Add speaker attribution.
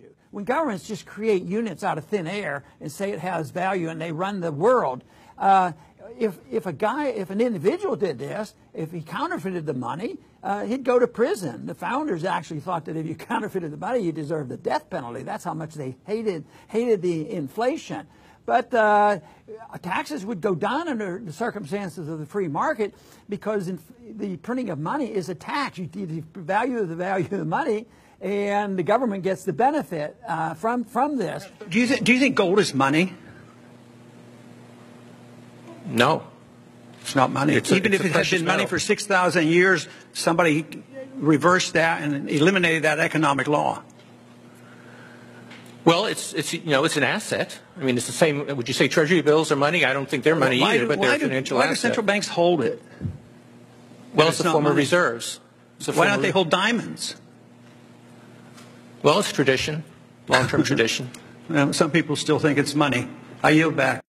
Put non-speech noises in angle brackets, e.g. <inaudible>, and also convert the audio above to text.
Speaker 1: issue. When governments just create units out of thin air and say it has value and they run the world, uh, if, if a guy, if an individual did this, if he counterfeited the money, uh, he'd go to prison. The founders actually thought that if you <laughs> counterfeited the money, you deserved the death penalty. That's how much they hated hated the inflation. But uh, taxes would go down under the circumstances of the free market because the printing of money is a tax. You the value of the value of the money, and the government gets the benefit uh, from from this.
Speaker 2: Do you th- do you think gold is money?
Speaker 3: No.
Speaker 2: It's not money.
Speaker 3: It's a,
Speaker 2: Even
Speaker 3: it's
Speaker 2: if it had been
Speaker 3: metal.
Speaker 2: money for 6,000 years, somebody reversed that and eliminated that economic law.
Speaker 3: Well, it's, it's, you know, it's an asset. I mean, it's the same. Would you say treasury bills are money? I don't think they're money
Speaker 2: why
Speaker 3: either, but they're
Speaker 2: do,
Speaker 3: financial
Speaker 2: why
Speaker 3: asset.
Speaker 2: do central banks hold it?
Speaker 3: well,
Speaker 2: it's
Speaker 3: it's a form of reserves. A
Speaker 2: Why don't they hold diamonds?
Speaker 3: Well, it's tradition, long-term <laughs> tradition.
Speaker 2: Well, some people still think it's money. I yield back.